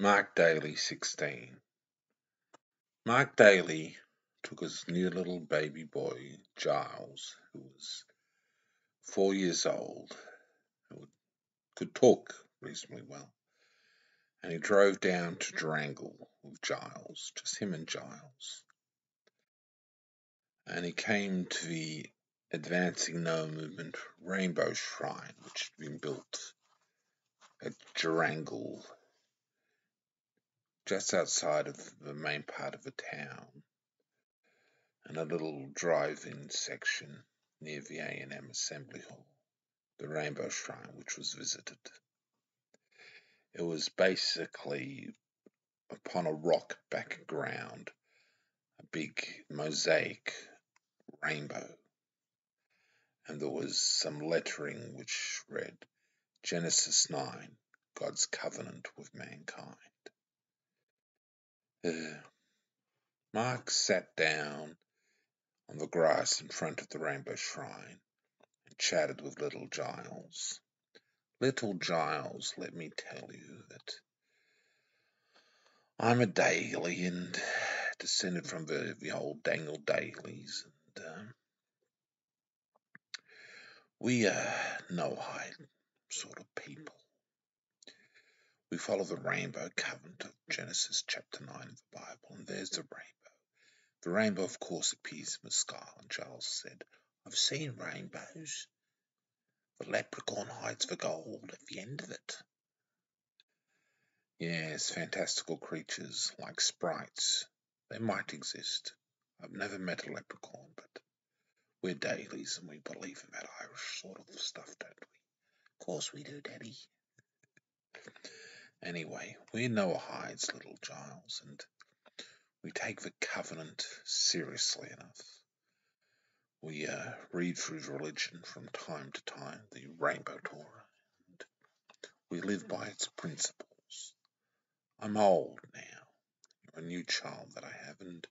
Mark Daly 16 Mark Daly took his new little baby boy, Giles, who was four years old, who could talk reasonably well, and he drove down to Durango with Giles, just him and Giles. And he came to the Advancing Noah Movement Rainbow Shrine, which had been built at Durango just outside of the main part of the town and a little drive-in section near the A&M Assembly Hall, the Rainbow Shrine, which was visited. It was basically upon a rock background, a big mosaic rainbow, and there was some lettering which read Genesis 9, God's covenant with mankind. Mark sat down on the grass in front of the Rainbow Shrine and chatted with little Giles. Little Giles, let me tell you that I'm a Daly and descended from the, the old Daniel Dalys, and um, we are Noahide sort of people. We follow the rainbow covenant of Genesis chapter 9 of the Bible, and there's the rainbow. The rainbow, of course, appears in the sky, and Charles said, I've seen rainbows. The leprechaun hides the gold at the end of it. Yes, fantastical creatures like sprites. They might exist. I've never met a leprechaun, but we're Dalys and we believe in that Irish sort of stuff, don't we? Of course we do, Daddy. Anyway, we Noahides, little Giles, and we take the covenant seriously enough. We uh, read through religion from time to time, the Rainbow Torah, and we live by its principles. I'm old now. You're a new child that I have, and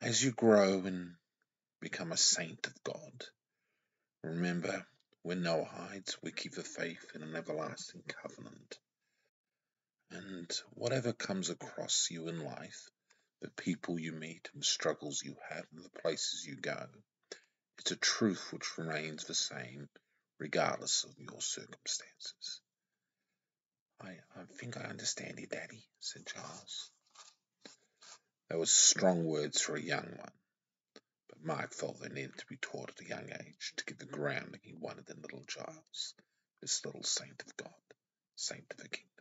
as you grow and become a saint of God, remember, we're Noahides, we keep the faith in an everlasting covenant. And whatever comes across you in life, the people you meet and the struggles you have and the places you go, it's a truth which remains the same regardless of your circumstances. I, I think I understand you, Daddy, said Charles. They were strong words for a young one, but Mark felt they needed to be taught at a young age to get the grounding he wanted in little Giles, this little saint of God, saint of the kingdom.